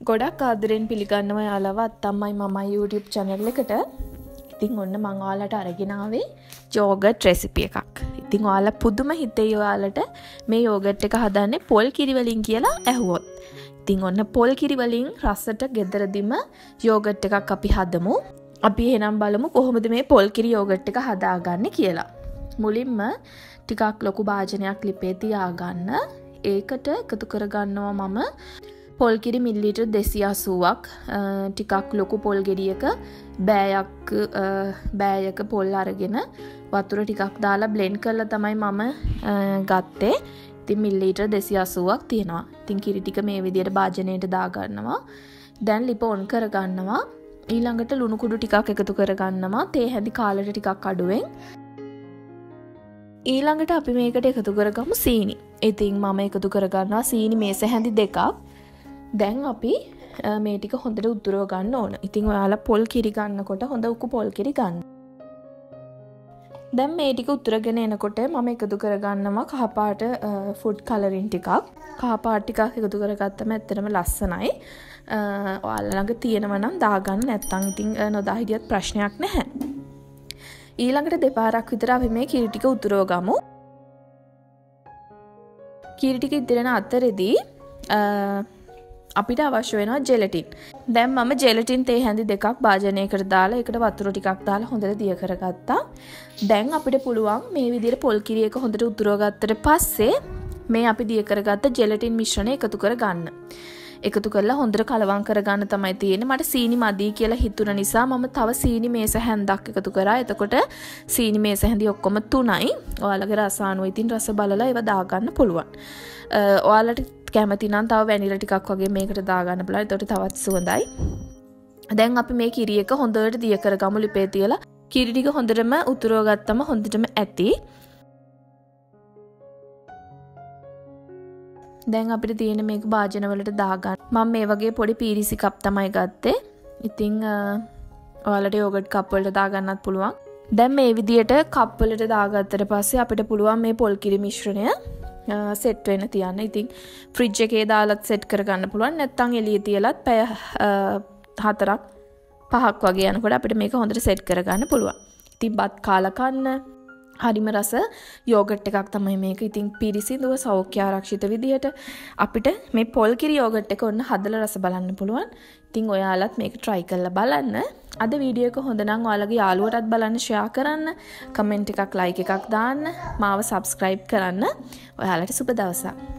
ගොඩක් ආදරෙන් පිළිගන්නවා යාලව අත්තම්මයි මමයි YouTube චැනල් එකට. ඉතින් ඔන්න මං ඔයාලට අරගෙනාවේ ජෝගට් රෙසිපිය එකක්. ඉතින් ඔයාල පුදුම හිතේ ඔයාලට මේ යෝගට් එක හදන්නේ පොල් කිරිවලින් කියලා ඇහුවොත්. ඉතින් ඔන්න පොල් කිරිවලින් රස්සට ගෙදරදිම යෝගට් එකක් අපි හදමු. අපි එහෙනම් බලමු කොහොමද මේ පොල් කිරි යෝගට් එක හදාගන්න කියලා. මුලින්ම ටිකක් ලොකු භාජනයක් ලිපේ තියාගන්න. ඒකට එකතු කරගන්නවා මම පොල්කිරි මිල්ලිට දෙසි අසුවක් ටිකක් ලොකු පොල් ගෙඩියක බෑයක් බෑයක පොල් අරගෙන වතුර ටිකක් දාලා බ්ලෙන්් කරල තමයි මම ගත්තේ. ඉතින් මිල්ලීට දෙසි අසුවක් තියෙනවා. ඉතින් කිරිටික මේ විදියට භාජනයට දාගන්නවා. දැන් ලිප ඔන් කරගන්නවා. ඊළඟට ලුණුකුඩු ටිකක් එකතු කරගන්නවා. තේ හැදි කාලට ටිකක් අඩුවෙන්. ඊළඟට අපි මේකට එකතු කරගමු සීනි. ඉතින් මම එකතු කරගන්නවා සීනි මේස හැඳි දෙකක්. දැන් අපි මේ ටික හොඳට උත්තුරව ගන්න ඕන. ඉතිං ඔයාලා පොල් කිරිගන්නකොට හොඳ උකු පොල් කිරි ගන්න. දැම් මේ ටික උත්තරගෙන එනකොට මම එකතු කරගන්නවා කහපාට ෆුඩ් කලරින් ටිකක්. කාපාටිකක් එකතු කරගත්තම ඇත්තරම ලස්සනයි. ඔයාලළඟ තියෙනවනම් දාගන්න. නැත්තං ඉතිං නොදාහිදියත් ප්‍රශ්නයක් නැහැ. ඊළඟට දෙපාරක් විතර අපි මේ කිරිටික උතුරෝ ගමු. කිරිටික ඉදිරෙන අත්තරෙදී අපිට අවශ්‍ය වෙනවා ජෙලටින්. දැම් මම ජෙලටින් තේ හැඳි දෙකක් භාජනයකට දාලා එකට වතුර ටිකක් දාලා හොඳට දිය කරගත්තා. දැන් අපිට පුළුවන් මේ විදිර පොල් කිරියක හොඳට උතුරෝගත්තට පස්සේ මේ අපි දිය කරගත්ත ජෙලටින් මිශ්‍රණය එකතු කර ගන්න. එකතු කරලා හොඳට කලවං කරගන්න තමයි තියෙන මට සීනි මදී කියලා හිතුන නිසා මම තව සීනි මේස හැන්දක් එකතු කරා. එතකොට සීනි මේස හැඳි ඔක්කොම තුනයි. ඔයාලගේ රසානුව ඉතින් රස බලලා ඒව දාගන්න පුළුවන්. ඔයාලට කැමතිනම් තව වැනිල ටිකක් වගේ මේකට දාගන්න බලා. තොට තවත් සුවඳයි. දැන් අපි මේ කිරියක හොඳට දිය කර ගමු ලිපේ තියලා. කිරිටික හොඳටම උතුරෝගත්තම හොඳටම ඇති. දැන් අපිට තියෙන මේක භාජනවලට දාගන්න. මම මේ වගේ පොඩි පිරිසි කප් තමයි ගත්තේ. ඉතිං ඔයාලට යෝගට් කප්වලට දාගන්නත් පුළුවන්. දැන් මේ විදියට කප්වලට දාගත්තට පස්සේ අපිට පුළුවන් මේ පොල් කිරි මිශ්‍රණය. සෙට් වෙන තියන්න ඉතින් ෆ්‍රිජ් එකේ දාලත් සෙට් කරගන්න පුළුවන් නැත්තං එලිය තියලත් පැය හතරක් පහක් වගේ යනකොට අපිට මේක හොඳට සෙට් කරගන්න පුළුවන් ඉතින් බත් කාලකන්න හරිම රස යෝගට් එකක් තමයි මේක ඉතින් පිරිසිදුව සෞඛ්‍ය ආරක්ෂිත විදිහට අපිට මේ පොල් කිරි යෝගට් එක ඔන්න හදලා රස බලන්න පුළුවන්. ඉතින් ඔයාලත් මේක try කරලා බලන්න. අද වීඩියෝ එක හොඳ නම් ඔයාලගේ යාළුවටත් බලන්න share කරන්න, comment එකක් like එකක් දාන්න, මාව subscribe කරන්න. ඔයාලට සුබ දවසක්.